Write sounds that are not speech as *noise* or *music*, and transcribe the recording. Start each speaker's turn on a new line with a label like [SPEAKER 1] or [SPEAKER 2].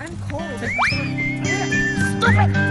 [SPEAKER 1] I'm cold. *laughs* Stupid!